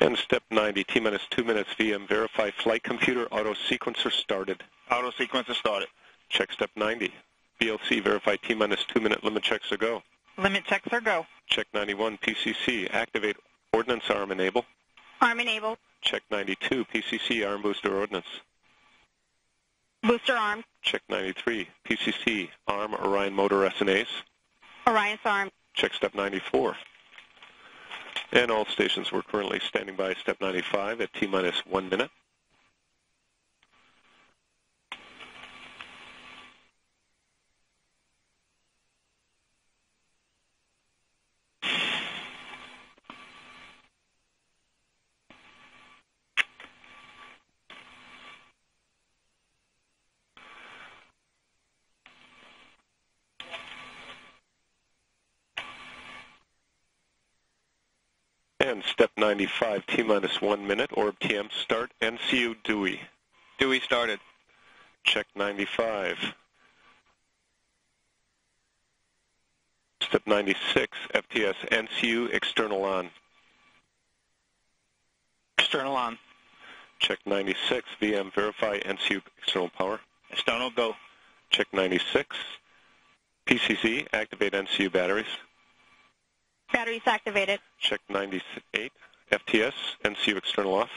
And step 90, T minus 2 minutes VM, verify flight computer auto sequencer started. Auto sequencer started. Check step 90. BLC, verify T minus 2 minute limit checks are go. Limit checks are go. Check 91, PCC, activate ordnance arm enable. Arm enable. Check 92, PCC, arm booster ordnance. Booster arm. Check 93, PCC, arm Orion motor SNAs. Orion's arm. Check step 94. And all stations were currently standing by step 95 at T minus one minute. And step 95, T minus one minute, orb TM start, NCU Dewey. Dewey started. Check 95. Step 96, FTS NCU external on. External on. Check 96, VM verify NCU external power. External go. Check 96, PCC activate NCU batteries. Batteries activated. Check 98, FTS NCU external off.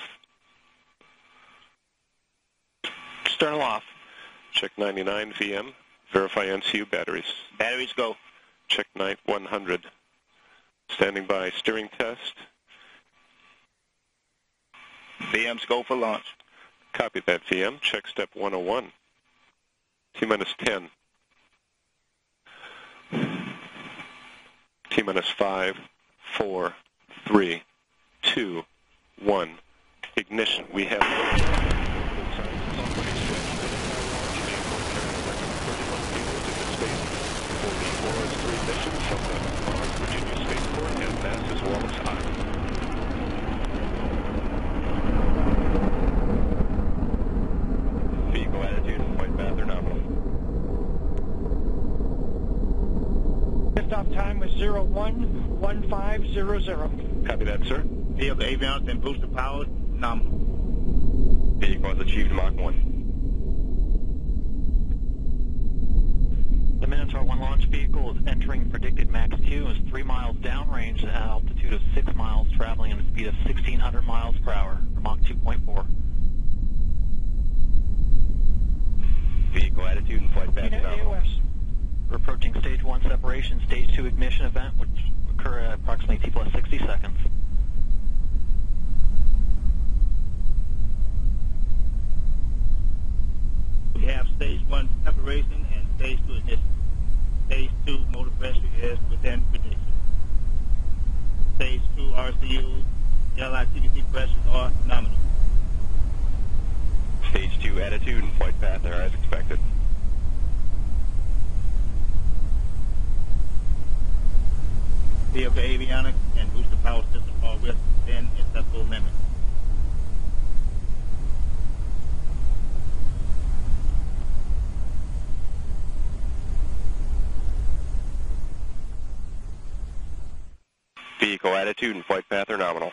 External off. Check 99, VM verify NCU batteries. Batteries go. Check 9, 100. Standing by steering test. VMs go for launch. Copy that VM. Check step 101. T minus 10. T minus 5, 4, 3, 2, 1. Ignition. We have. Vehicle attitude and flight path are nominal. Liftoff time was 011500. Copy that, sir. Vehicle avionics and booster powered. Nominal. Vehicle has achieved Mach 1. The Minotaur 1 launch vehicle is entering predicted max Q is 3 miles downrange at an altitude of 6 miles, traveling at a speed of 1,600 miles per hour, or Mach 2.4. Vehicle attitude and flight path Unit nominal. AOS. We're approaching stage 1 separation, stage 2 ignition event, which occur at approximately T plus 60 seconds. We have stage one separation and stage two ignition. Stage two motor pressure is within prediction. Stage two RCU, LITVC pressures are nominal. Stage 2 attitude and flight path are as expected. Vehicle avionics and booster power system are within acceptable limits. Vehicle attitude and flight path are nominal.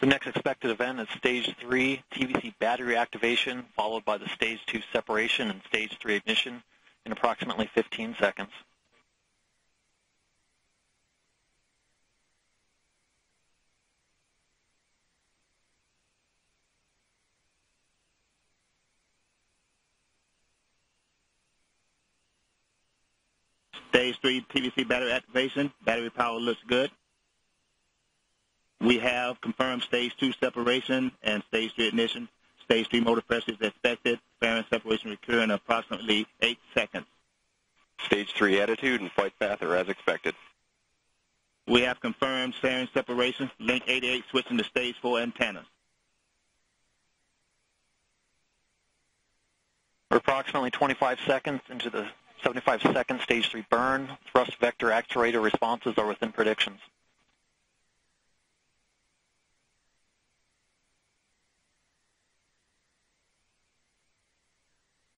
The next expected event is stage 3 TVC battery activation, followed by the stage 2 separation and stage 3 ignition in approximately 15 seconds. Stage three TVC battery activation. Battery power looks good. We have confirmed stage two separation and stage three ignition. Stage three motor pressure is expected. Fairing separation will occur in approximately eight seconds. Stage 3 attitude and flight path are as expected. We have confirmed fairing separation. Link 88 switching to stage four antennas. We're approximately 25 seconds into the 75 second stage 3 burn. Thrust vector actuator responses are within predictions.